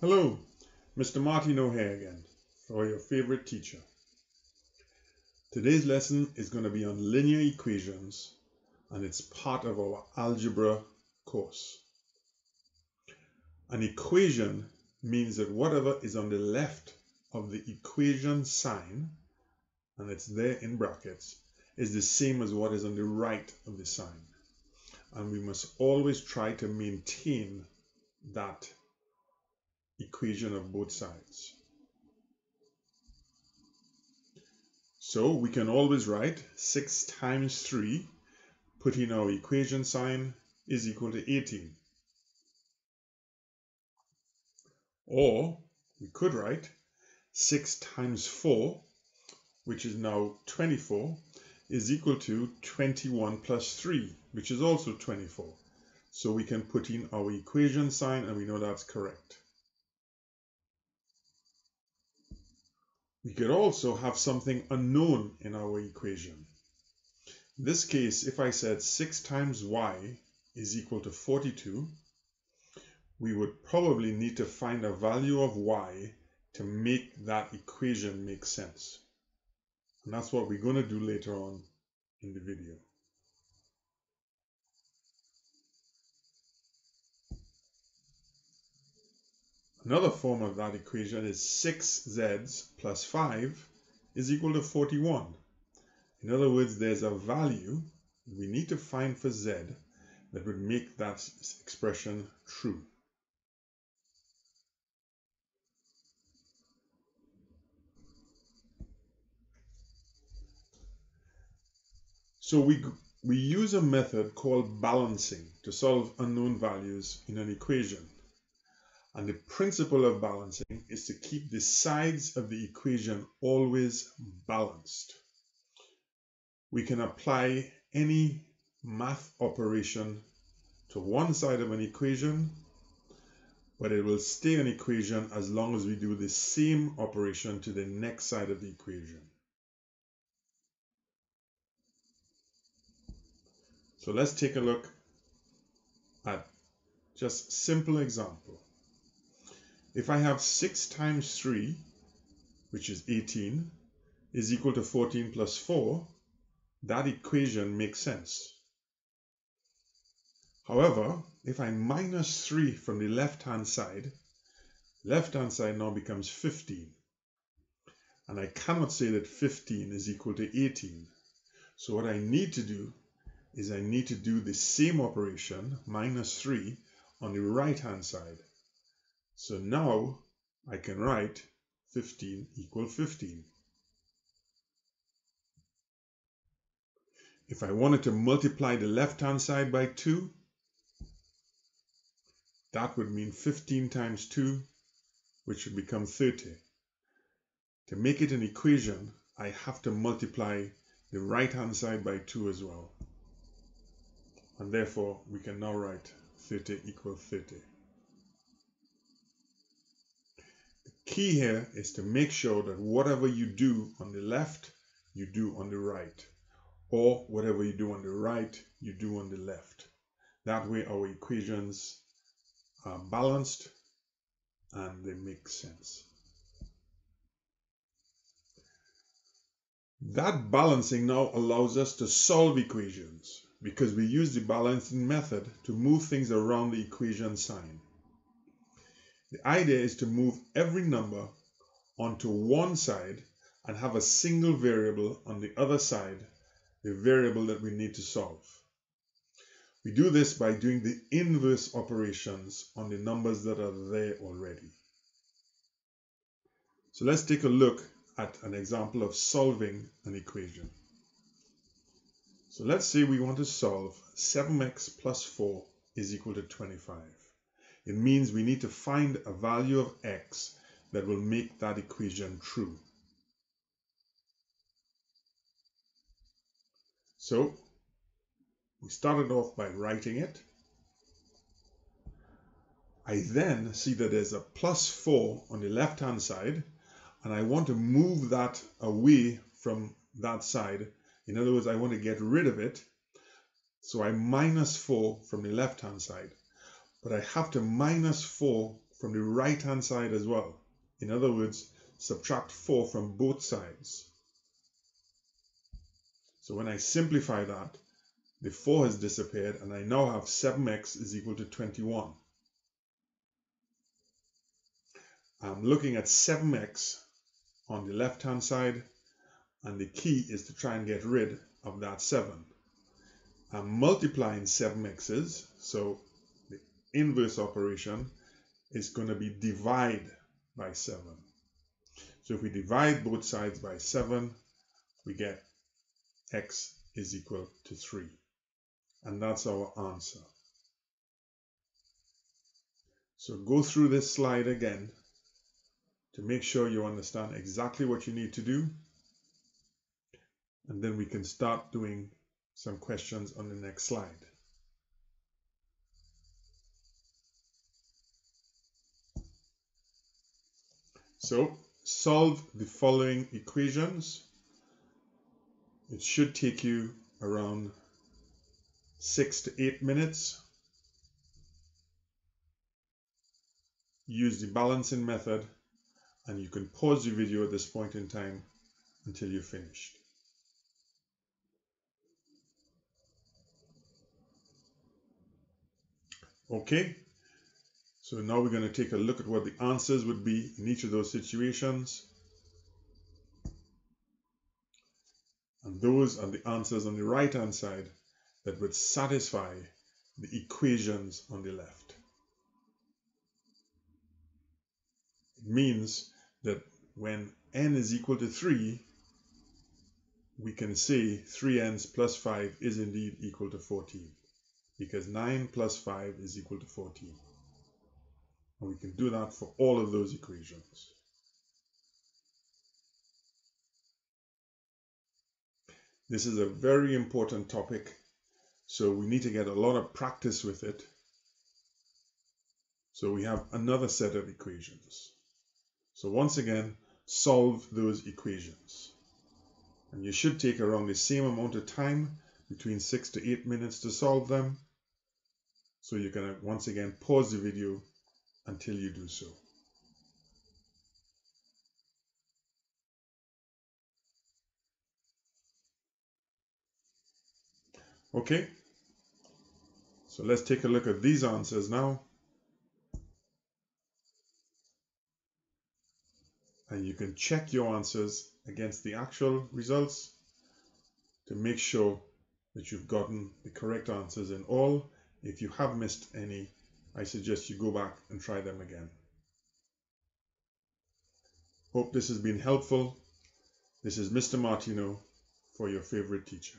Hello, Mr. Martino here again for your favorite teacher. Today's lesson is going to be on linear equations and it's part of our algebra course. An equation means that whatever is on the left of the equation sign, and it's there in brackets, is the same as what is on the right of the sign. And we must always try to maintain that equation of both sides. So we can always write 6 times 3, putting our equation sign, is equal to 18. Or we could write 6 times 4, which is now 24, is equal to 21 plus 3, which is also 24. So we can put in our equation sign and we know that's correct. We could also have something unknown in our equation. In this case, if I said 6 times y is equal to 42, we would probably need to find a value of y to make that equation make sense. And that's what we're going to do later on in the video. Another form of that equation is 6z plus 5 is equal to 41. In other words, there's a value we need to find for z that would make that expression true. So we, we use a method called balancing to solve unknown values in an equation. And the principle of balancing is to keep the sides of the equation always balanced. We can apply any math operation to one side of an equation, but it will stay an equation as long as we do the same operation to the next side of the equation. So let's take a look at just simple example. If I have 6 times 3, which is 18, is equal to 14 plus 4, that equation makes sense. However, if I minus 3 from the left-hand side, left-hand side now becomes 15. And I cannot say that 15 is equal to 18. So what I need to do is I need to do the same operation, minus 3, on the right-hand side. So now I can write 15 equal 15. If I wanted to multiply the left-hand side by 2, that would mean 15 times 2, which would become 30. To make it an equation, I have to multiply the right-hand side by 2 as well. And therefore, we can now write 30 equals 30. Key here is to make sure that whatever you do on the left, you do on the right. Or whatever you do on the right, you do on the left. That way our equations are balanced and they make sense. That balancing now allows us to solve equations because we use the balancing method to move things around the equation sign. The idea is to move every number onto one side and have a single variable on the other side, the variable that we need to solve. We do this by doing the inverse operations on the numbers that are there already. So let's take a look at an example of solving an equation. So let's say we want to solve 7x plus 4 is equal to 25. It means we need to find a value of x that will make that equation true. So we started off by writing it. I then see that there's a plus 4 on the left hand side and I want to move that away from that side. In other words, I want to get rid of it. So I minus 4 from the left hand side but I have to minus 4 from the right hand side as well. In other words, subtract 4 from both sides. So when I simplify that, the 4 has disappeared and I now have 7x is equal to 21. I'm looking at 7x on the left hand side and the key is to try and get rid of that 7. I'm multiplying 7x's so inverse operation is going to be divide by 7. So if we divide both sides by 7 we get x is equal to 3 and that's our answer. So go through this slide again to make sure you understand exactly what you need to do. And then we can start doing some questions on the next slide. So solve the following equations. It should take you around six to eight minutes. Use the balancing method and you can pause the video at this point in time until you're finished. Okay, so now we're going to take a look at what the answers would be in each of those situations. And those are the answers on the right hand side that would satisfy the equations on the left. It means that when n is equal to 3, we can say 3n's plus 5 is indeed equal to 14 because 9 plus 5 is equal to 14. And we can do that for all of those equations. This is a very important topic, so we need to get a lot of practice with it. So we have another set of equations. So once again, solve those equations. And you should take around the same amount of time, between 6 to 8 minutes to solve them. So you're going to uh, once again pause the video until you do so. Okay, so let's take a look at these answers now. And you can check your answers against the actual results to make sure that you've gotten the correct answers in all. If you have missed any, I suggest you go back and try them again. Hope this has been helpful. This is Mr. Martino for your favorite teacher.